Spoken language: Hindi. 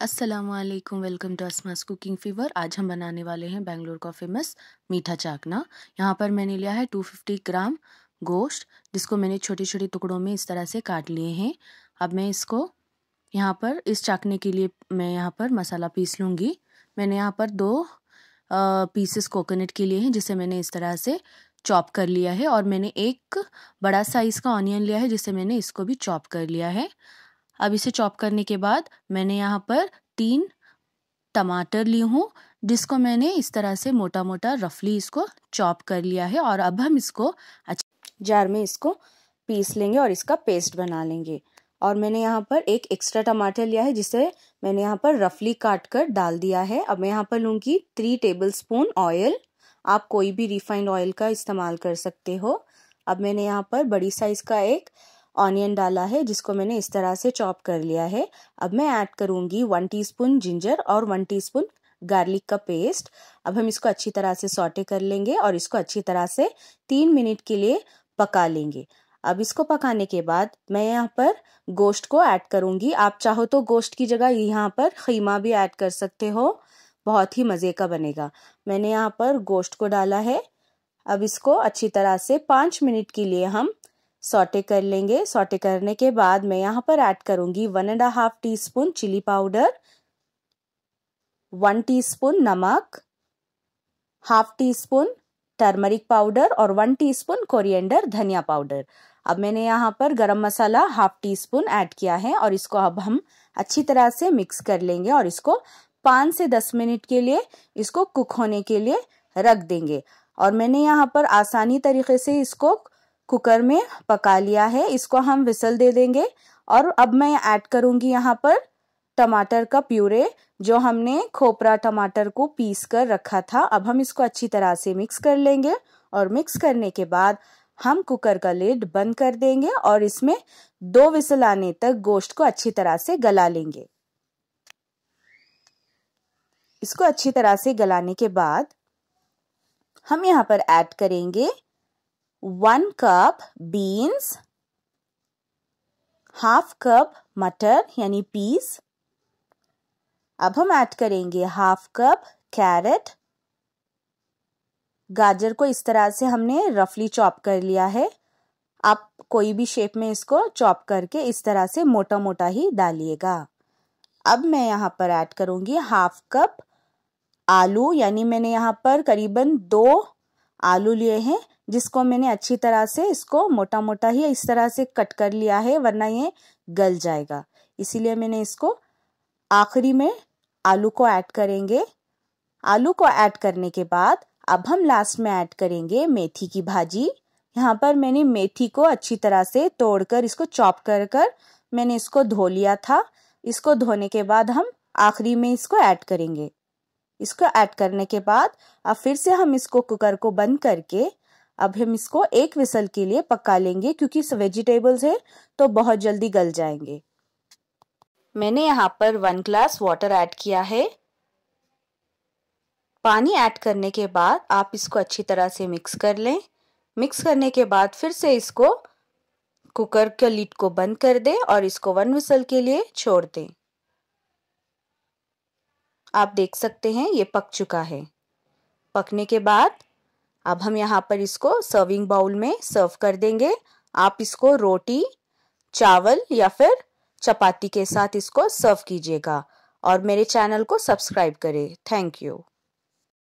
असलकम welcome to Asma's cooking fever. आज हम बनाने वाले हैं बेंगलोर का फ़ेमस मीठा चाकना। यहाँ पर मैंने लिया है 250 ग्राम गोश्त, जिसको मैंने छोटे छोटे टुकड़ों में इस तरह से काट लिए हैं। अब मैं इसको यहाँ पर, इस चाकने के लिए मैं यहाँ पर मसाला पीस लूँगी। मैंने यहाँ पर दो पीसेस कोकोनट के लिए हैं, जिसे मैंने इस तरह से चॉप कर लिया है। और मैंने एक बड़ा साइज़ का ऑनियन लिया है, जिसे मैंने इसको भी चॉप कर लिया है। अब इसे चॉप करने के बाद मैंने यहाँ पर तीन टमाटर ली हूँ, जिसको मैंने इस तरह से मोटा मोटा रफली इसको चॉप कर लिया है और अब हम इसको जार में इसको पीस लेंगे और इसका पेस्ट बना लेंगे। और मैंने यहाँ पर एक एक्स्ट्रा टमाटर लिया है, जिसे मैंने यहाँ पर रफली काट कर डाल दिया है। अब मैं यहाँ पर लूँगी थ्री टेबल स्पून ऑयल आप कोई भी रिफाइंड ऑयल का इस्तेमाल कर सकते हो। अब मैंने यहाँ पर बड़ी साइज़ का एक ऑनियन डाला है, जिसको मैंने इस तरह से चॉप कर लिया है। अब मैं ऐड करूँगी वन टीस्पून जिंजर और वन टीस्पून गार्लिक का पेस्ट अब हम इसको अच्छी तरह से सॉटे कर लेंगे और इसको अच्छी तरह से तीन मिनट के लिए पका लेंगे। अब इसको पकाने के बाद मैं यहाँ पर गोश्त को ऐड करूँगी। आप चाहो तो गोश्त की जगह यहाँ पर खीमा भी ऐड कर सकते हो। बहुत ही मज़े का बनेगा। मैंने यहाँ पर गोश्त को डाला है। अब इसको अच्छी तरह से पाँच मिनट के लिए हम सॉटे कर लेंगे। सॉटे करने के बाद मैं यहाँ पर ऐड करूँगी one and half teaspoon chilli powder, one teaspoon नमक, half teaspoon turmeric powder और वन टीस्पून कोरिएंडर धनिया पाउडर। अब मैंने यहाँ पर garam masala half teaspoon add किया है और इसको अब हम अच्छी तरह से मिक्स कर लेंगे और इसको पाँच से दस मिनट के लिए इसको कुक होने के लिए रख देंगे। और मैंने यहाँ पर आसानी तरीके से इसको कुकर में पका लिया है। इसको हम विसल दे देंगे और अब मैं ऐड करूँगी यहाँ पर टमाटर का प्यूरे, जो हमने खोपरा टमाटर को पीस कर रखा था। अब हम इसको अच्छी तरह से मिक्स कर लेंगे और मिक्स करने के बाद हम कुकर का लिड बंद कर देंगे और इसमें दो विसल आने तक गोश्त को अच्छी तरह से गला लेंगे। इसको अच्छी तरह से गलाने के बाद हम यहाँ पर ऐड करेंगे one cup beans half cup मटर यानी पीस अब हम ऐड करेंगे हाफ़ कप कैरेट गाजर को इस तरह से हमने रफली चॉप कर लिया है. आप कोई भी शेप में इसको चॉप करके इस तरह से मोटा मोटा ही डालिएगा. अब मैं यहाँ पर ऐड करूँगी हाफ़ कप आलू, यानी मैंने यहाँ पर करीबन दो आलू लिए हैं. जिसको मैंने अच्छी तरह से इसको मोटा मोटा ही इस तरह से कट कर लिया है, वरना ये गल जाएगा। इसीलिए मैंने इसको आखिरी में आलू को ऐड करेंगे। आलू को ऐड करने के बाद अब हम लास्ट में ऐड करेंगे मेथी की भाजी। यहाँ पर मैंने मेथी को अच्छी तरह से तोड़कर इसको चॉप कर कर मैंने इसको धो लिया था। इसको धोने के बाद हम आखिरी में इसको ऐड करेंगे। इसको ऐड करने के बाद अब फिर से हम इसको कुकर को बंद करके अब हम इसको एक विसल के लिए पका लेंगे, क्योंकि वेजिटेबल्स है तो बहुत जल्दी गल जाएँगे। मैंने यहाँ पर वन ग्लास वाटर ऐड किया है। पानी ऐड करने के बाद आप इसको अच्छी तरह से मिक्स कर लें। मिक्स करने के बाद फिर से इसको कुकर के लिड को बंद कर दें और इसको वन विसल के लिए छोड़ दें। आप देख सकते हैं, ये पक चुका है। पकने के बाद अब हम यहाँ पर इसको सर्विंग बाउल में सर्व कर देंगे। आप इसको रोटी, चावल या फिर चपाती के साथ इसको सर्व कीजिएगा। और मेरे चैनल को सब्सक्राइब करें। Thank you